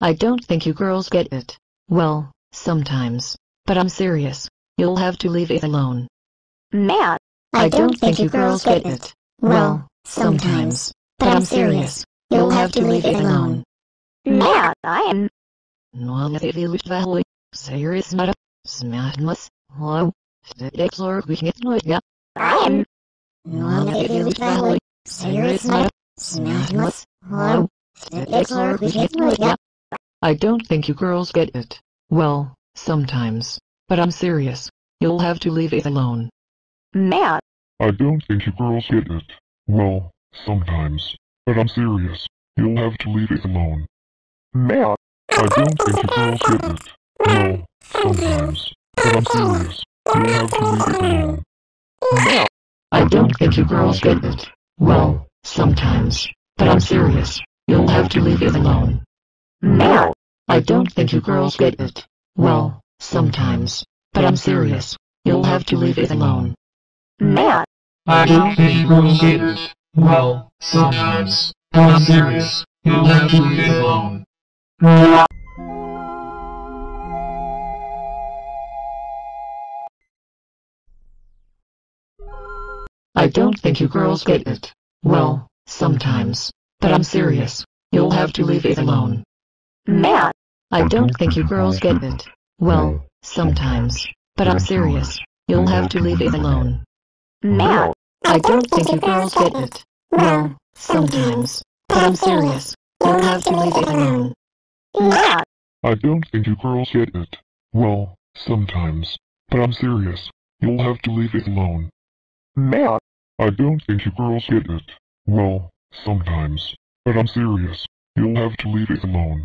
I don't think you girls get it. Well, sometimes. But I'm serious. You'll have to leave it alone. Matt, I don't think you girls get it. Well, sometimes. But I'm serious. You'll have to leave it alone. Matt, I am. No, if you to serious matter. Smadness. Hello. Explore we can get no yeah. I am. No, if you to serious matter. Smadness. Hello. Explore we can get no yeah. I don't think you girls get it. Well, sometimes. But I'm serious. You'll have to leave it alone. Matt, I don't think you girls get it. Well, sometimes. But I'm serious. You'll have to leave it alone. Matt, I don't think you girls get it. Well, sometimes. But I'm serious. You'll have to leave it alone. Matt, I don't think you girls get it. Well, sometimes. But I'm serious. You'll have to leave it alone. Matt, I don't think you girls get it. Well, sometimes. But I'm serious. You'll have to leave it alone. Matt, I don't think you girls get it. Well, sometimes. But I'm serious. You'll have to leave it alone. I don't think you girls get it. Well, sometimes. But I'm serious. You'll have to leave it alone. Matt, I don't think you girls get it. Well, sometimes. But I'm serious. You'll have to leave it alone. Matt, I don't think you girls get it. Well, sometimes. But I'm serious. You'll have to leave it alone. Matt, I don't think you girls get it. Well, sometimes. But I'm serious. You'll have to leave it alone. Matt, I don't think you girls get it. Well, sometimes. But I'm serious. You'll have to leave it alone.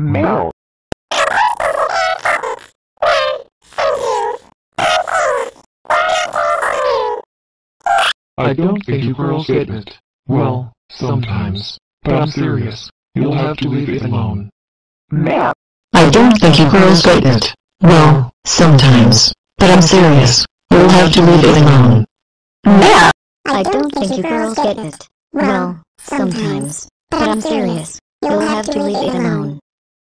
Matt, I don't think you girls get it. Well, sometimes. But I'm serious. You'll have to leave it alone. Matt, I don't think you girls get it. Well, sometimes. But I'm serious. You'll have to leave it alone. Matt, I don't think you girls get it. Well, sometimes. But I'm serious. You'll have to leave it alone.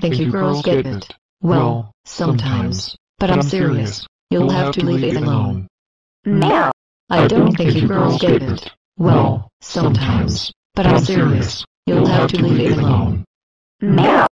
think you girls get it. Well, sometimes. But I'm serious. You'll have to leave it alone. Matt, I don't think you girls get it. Well, sometimes. But I'm serious. You'll have to leave it alone. Matt,